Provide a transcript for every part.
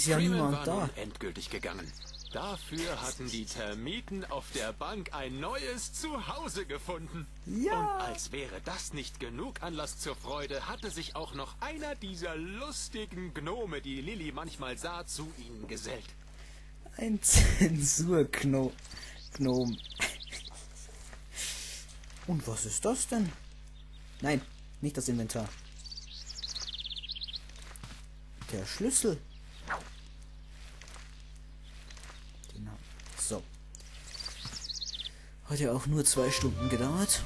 Ist ja Freeman niemand da. endgültig gegangen. Dafür hatten die Termiten auf der Bank ein neues Zuhause gefunden. Ja. Und als wäre das nicht genug Anlass zur Freude, hatte sich auch noch einer dieser lustigen Gnome, die Lilly manchmal sah, zu ihnen gesellt. Ein Zensurgnom. Gnom. Und was ist das denn? Nein, nicht das Inventar. Der Schlüssel. Den hab- So. Hat ja auch nur zwei Stunden gedauert.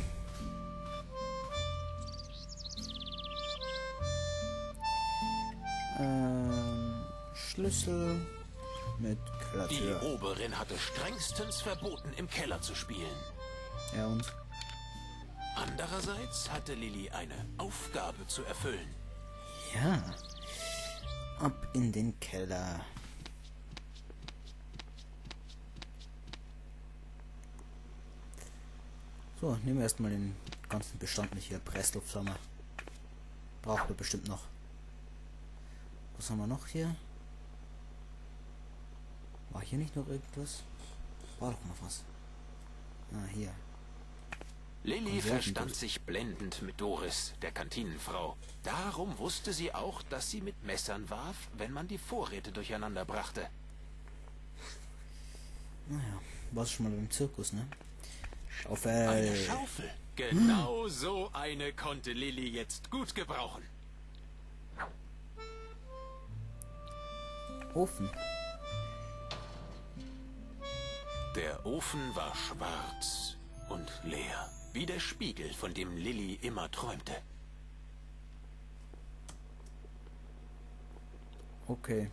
Ähm, Schlüssel mit Die Kellertür. Oberin hatte strengstens verboten, im Keller zu spielen. Ja und? Andererseits hatte Lilly eine Aufgabe zu erfüllen. Ja. Ab in den Keller. So, nehmen wir erstmal den ganzen Bestand mit hier. Presslufthammer. Brauchen wir bestimmt noch. Was haben wir noch hier? War hier nicht noch irgendwas? War doch noch was. Ah, hier. Lilly verstand sich blendend mit Doris, der Kantinenfrau. Darum wusste sie auch, dass sie mit Messern warf, wenn man die Vorräte durcheinander brachte. Naja, warst schon mal beim Zirkus, ne? Eine Schaufel. Schaufel. Genau so eine konnte Lilly jetzt gut gebrauchen. Ofen. Der Ofen war schwarz und leer, wie der Spiegel, von dem Lilly immer träumte. Okay.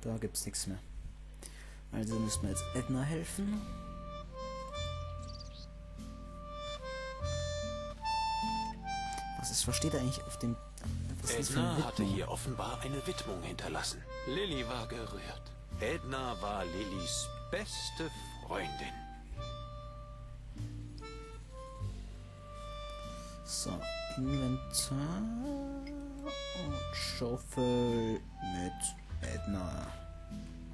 Da gibt's nichts mehr. Also müssen wir jetzt Edna helfen. Was ist, was steht da eigentlich auf dem... Edna hatte hier offenbar eine Widmung hinterlassen. Lilly war gerührt. Edna war Lillys beste Freundin. So, Inventar und Schaufel mit Edna.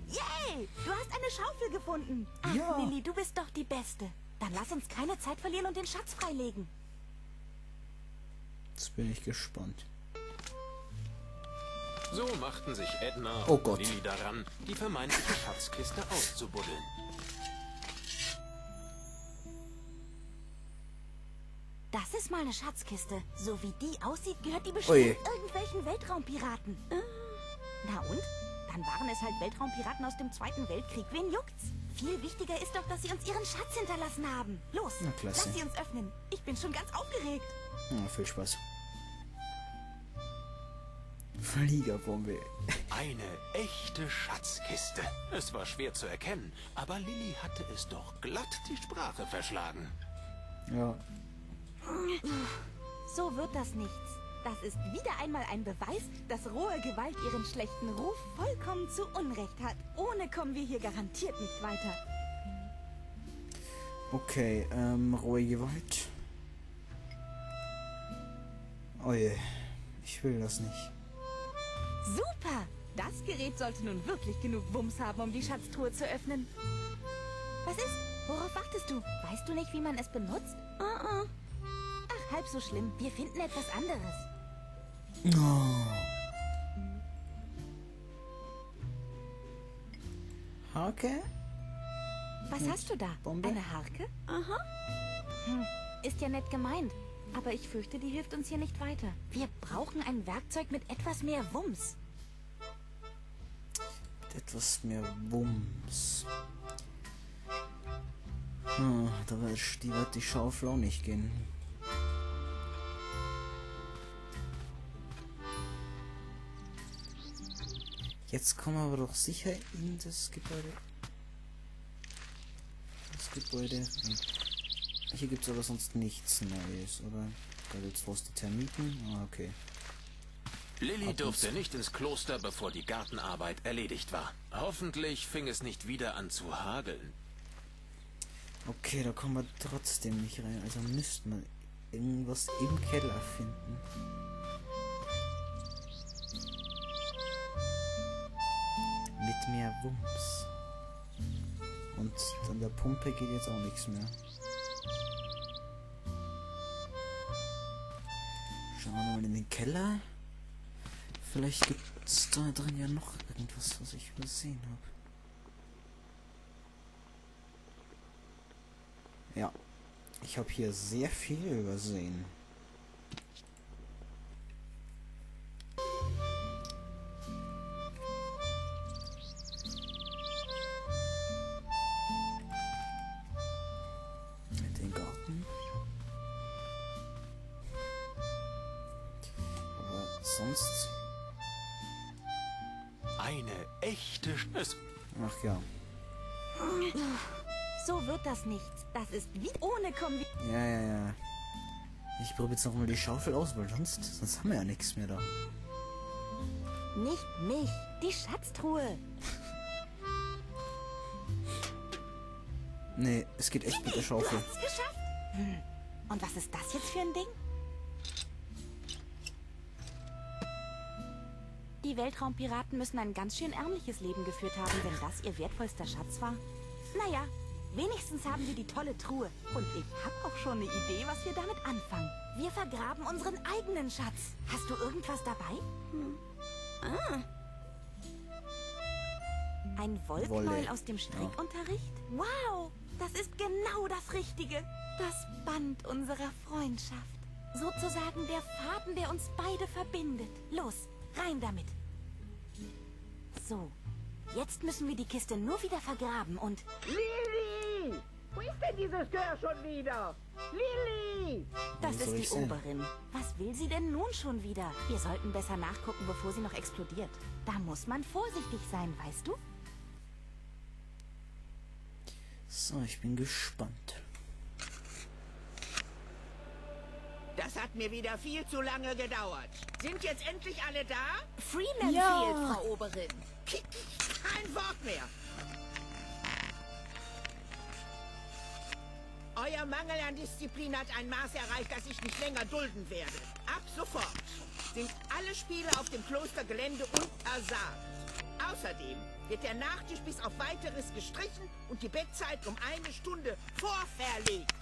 Yay! Du hast eine Schaufel gefunden. Ach, Ja. Lilly, du bist doch die Beste. Dann lass uns keine Zeit verlieren und den Schatz freilegen. Jetzt bin ich gespannt. So machten sich Edna Oh und. Lilly daran, die vermeintliche Schatzkiste auszubuddeln. Das ist mal eine Schatzkiste. So wie die aussieht, gehört die bestimmt Oje. irgendwelchen Weltraumpiraten. Äh, Na und? Dann waren es halt Weltraumpiraten aus dem Zweiten Weltkrieg. Wen juckt's? Viel wichtiger ist doch, dass sie uns ihren Schatz hinterlassen haben. Los, Na, klasse. lass sie uns öffnen. Ich bin schon ganz aufgeregt. Ja, viel Spaß. Fliegerbombe. Eine echte Schatzkiste. Es war schwer zu erkennen, aber Lilly hatte es doch glatt die Sprache verschlagen. Ja, So wird das nichts. Das ist wieder einmal ein Beweis, dass rohe Gewalt ihren schlechten Ruf vollkommen zu Unrecht hat. Ohne kommen wir hier garantiert nicht weiter. okay, ähm, rohe Gewalt. Oh je, ich will das nicht. Super! Das Gerät sollte nun wirklich genug Wumms haben, um die Schatztruhe zu öffnen. Was ist? Worauf wartest du? Weißt du nicht, wie man es benutzt? Uh-uh. Ach, halb so schlimm. Wir finden etwas anderes. Oh. Hake? Was hast du da? Bombe? Eine Harke? Aha. Hm, ist ja nett gemeint. Aber ich fürchte, die hilft uns hier nicht weiter. Wir brauchen ein Werkzeug mit etwas mehr Wumms. Mit etwas mehr Wumms. Hm, da wird die, wird die Schaufel auch nicht gehen. Jetzt kommen wir aber doch sicher in das Gebäude. Das Gebäude. Hm. Hier gibt es aber sonst nichts Neues, oder? Da gibt's bloß die Termiten. Ah, okay. Lilly durfte nicht ins Kloster, bevor die Gartenarbeit erledigt war. Hoffentlich fing es nicht wieder an zu hageln. Okay, da kommen wir trotzdem nicht rein. Also müssten wir irgendwas im Keller finden. Wumms. Und an der Pumpe geht jetzt auch nichts mehr. Mal in den Keller. Vielleicht gibt es da drin ja noch irgendwas, was ich übersehen habe. Ja, ich habe hier sehr viel übersehen. Sonst. Eine echte Sch Ach ja. So wird das nichts. Das ist wie ohne Kombi. Ja, ja, ja. Ich probiere jetzt noch mal die Schaufel aus, weil sonst, sonst haben wir ja nichts mehr da. Nicht mich, die Schatztruhe. Nee, es geht echt mit der Du Schaufel. hast es geschafft. Hm. Und was ist das jetzt für ein Ding? Die Weltraumpiraten müssen ein ganz schön ärmliches Leben geführt haben, wenn das ihr wertvollster Schatz war. Naja, wenigstens haben wir die tolle Truhe. Und ich habe auch schon eine Idee, was wir damit anfangen. Wir vergraben unseren eigenen Schatz. Hast du irgendwas dabei? Hm. Ah. Ein Wollknäuel Wolle. aus dem Strickunterricht? Wow, das ist genau das Richtige. Das Band unserer Freundschaft. Sozusagen der Faden, der uns beide verbindet. Los, rein damit. So, jetzt müssen wir die Kiste nur wieder vergraben und... Lili! Wo ist denn dieses Gör schon wieder? Lili! Das ist die? Oberin. Was will sie denn nun schon wieder? Wir sollten besser nachgucken, bevor sie noch explodiert. Da muss man vorsichtig sein, weißt du? So, ich bin gespannt. Das hat mir wieder viel zu lange gedauert. Sind jetzt endlich alle da? Freeman Ja. fehlt, Frau Oberin. Kein Wort mehr. Euer Mangel an Disziplin hat ein Maß erreicht, das ich nicht länger dulden werde. Ab sofort sind alle Spiele auf dem Klostergelände untersagt. Außerdem wird der Nachtisch bis auf weiteres gestrichen und die Bettzeit um eine Stunde vorverlegt.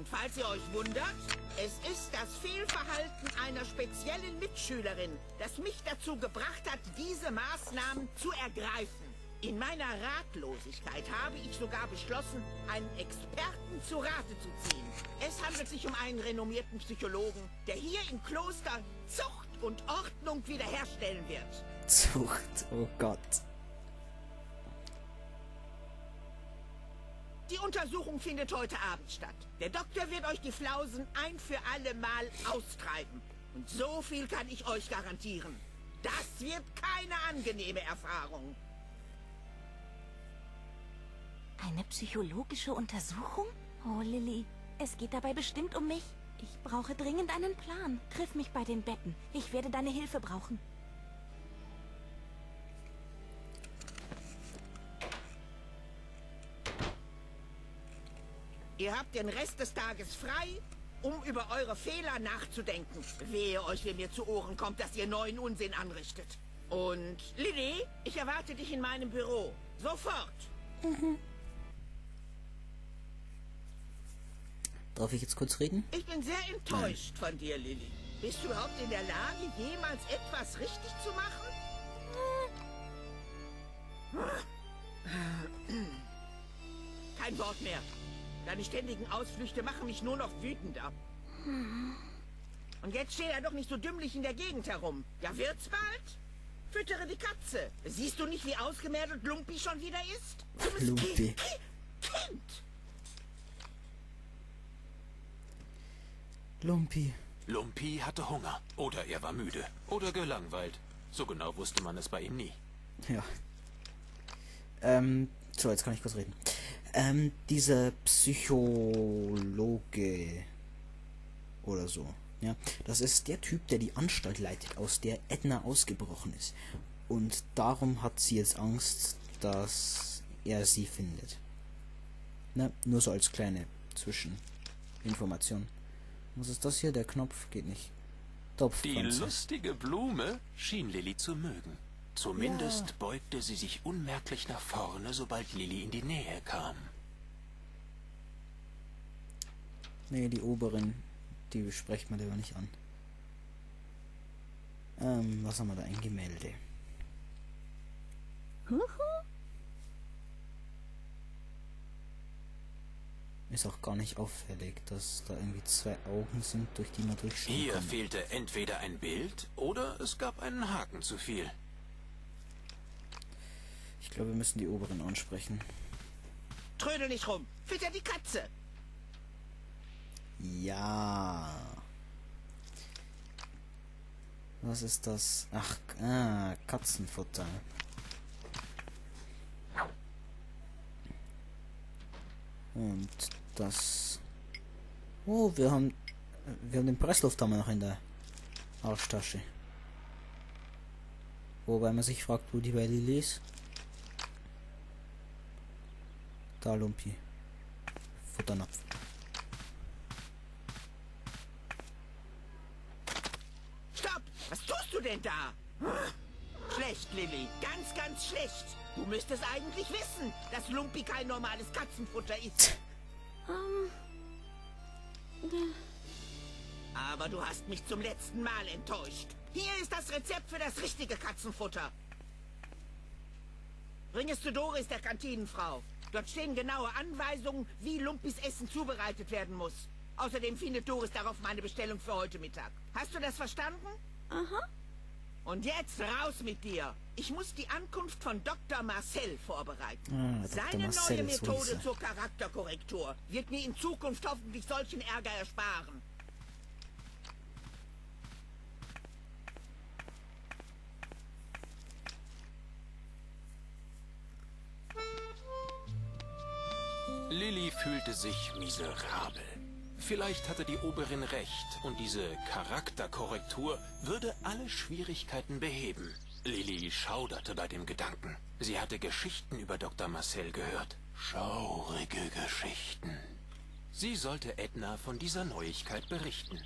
Und falls ihr euch wundert, es ist das Fehlverhalten einer speziellen Mitschülerin, das mich dazu gebracht hat, diese Maßnahmen zu ergreifen. In meiner Ratlosigkeit habe ich sogar beschlossen, einen Experten zu Rate zu ziehen. Es handelt sich um einen renommierten Psychologen, der hier im Kloster Zucht und Ordnung wiederherstellen wird. Zucht, oh Gott. Die Untersuchung findet heute Abend statt. Der Doktor wird euch die Flausen ein für alle Mal austreiben. Und so viel kann ich euch garantieren. Das wird keine angenehme Erfahrung. Eine psychologische Untersuchung? Oh, Lilly, es geht dabei bestimmt um mich. Ich brauche dringend einen Plan. Triff mich bei den Betten. Ich werde deine Hilfe brauchen. Ihr habt den Rest des Tages frei, um über eure Fehler nachzudenken. Wehe euch, wenn mir zu Ohren kommt, dass ihr neuen Unsinn anrichtet. Und Lilly, ich erwarte dich in meinem Büro. Sofort. Darf ich jetzt kurz reden? Ich bin sehr enttäuscht von dir, Lilly. Bist du überhaupt in der Lage, jemals etwas richtig zu machen? Kein Wort mehr. Deine ständigen Ausflüchte machen mich nur noch wütender. Und jetzt steht er doch nicht so dümmlich in der Gegend herum. Ja, wird's bald? Füttere die Katze. Siehst du nicht, wie ausgemergelt Lumpi schon wieder ist? Dummes Lumpi. Kind. Kind. Lumpi. Lumpi hatte Hunger. Oder er war müde. Oder gelangweilt. So genau wusste man es bei ihm nie. Ja. Ähm, so, jetzt kann ich kurz reden. Ähm, dieser Psychologe oder so, ja, das ist der Typ, der die Anstalt leitet, aus der Edna ausgebrochen ist. Und darum hat sie jetzt Angst, dass er sie findet. Ne, nur so als kleine Zwischeninformation. Was ist das hier? Der Knopf geht nicht. Die Topfpflanze. lustige Blume schien Lilly zu mögen. Zumindest Ja. beugte sie sich unmerklich nach vorne, sobald Lilly in die Nähe kam. Nee, die oberen, die sprechen wir lieber nicht an. Ähm, was haben wir da? Ein Gemälde. Huhu. Ist auch gar nicht auffällig, dass da irgendwie zwei Augen sind, durch die man durchschauen Hier kann. fehlte entweder ein Bild oder es gab einen Haken zu viel. Ich glaube, wir müssen die oberen ansprechen. Trödel nicht rum. Fütter die Katze. Ja. Was ist das? Ach, ah, Katzenfutter. Und das. Oh, wir haben. Wir haben den Presslufthammer noch in der Arschtasche. Wobei man sich fragt, wo die bei Lilly ist. Da, Lumpi. Futternapf. Stopp! Was tust du denn da? Schlecht, Lilly. Ganz, ganz schlecht. Du müsstest eigentlich wissen, dass Lumpi kein normales Katzenfutter ist. Ähm, Aber du hast mich zum letzten Mal enttäuscht. Hier ist das Rezept für das richtige Katzenfutter. Bring es zu Doris, der Kantinenfrau. Dort stehen genaue Anweisungen, wie Lumpis Essen zubereitet werden muss. Außerdem findet Doris darauf meine Bestellung für heute Mittag. Hast du das verstanden? aha. Und jetzt raus mit dir. Ich muss die Ankunft von Dr. Marcel vorbereiten. Ah, Dr. Seine Marcel, neue Methode zur Charakterkorrektur wird mir in Zukunft hoffentlich solchen Ärger ersparen. Fühlte sich miserabel. Vielleicht hatte die Oberin recht und diese Charakterkorrektur würde alle Schwierigkeiten beheben. Lilly schauderte bei dem Gedanken. Sie hatte Geschichten über Dr. Marcel gehört. Schaurige Geschichten. Sie sollte Edna von dieser Neuigkeit berichten.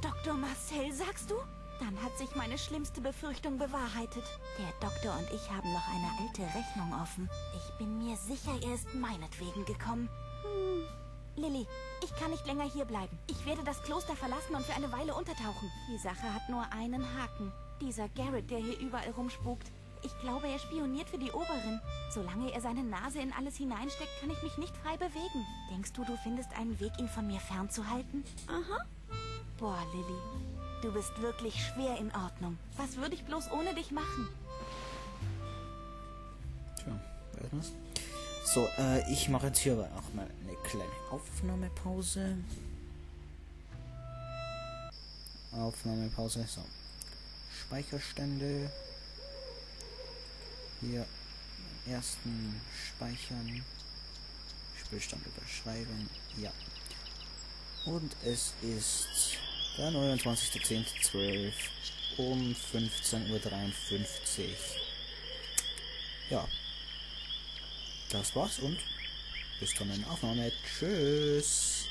Dr. Marcel, sagst du? Dann hat sich meine schlimmste Befürchtung bewahrheitet. Der Doktor und ich haben noch eine alte Rechnung offen. Ich bin mir sicher, er ist meinetwegen gekommen. Hm. Lilly, ich kann nicht länger hier bleiben. Ich werde das Kloster verlassen und für eine Weile untertauchen. Die Sache hat nur einen Haken. Dieser Garrett, der hier überall rumspukt. Ich glaube, er spioniert für die Oberin. Solange er seine Nase in alles hineinsteckt, kann ich mich nicht frei bewegen. Denkst du, du findest einen Weg, ihn von mir fernzuhalten? Aha. Boah, Lilly, du bist wirklich schwer in Ordnung. Was würde ich bloß ohne dich machen? Tja, weiß. So, äh, ich mache jetzt hier aber auch mal eine kleine Aufnahmepause. Aufnahmepause, so. Speicherstände. Hier ersten speichern. Spielstand überschreiben. Ja. Und es ist der 29.10.12 um 15.53 Uhr. Ja. Das war's und bis in der Aufnahme. Tschüss.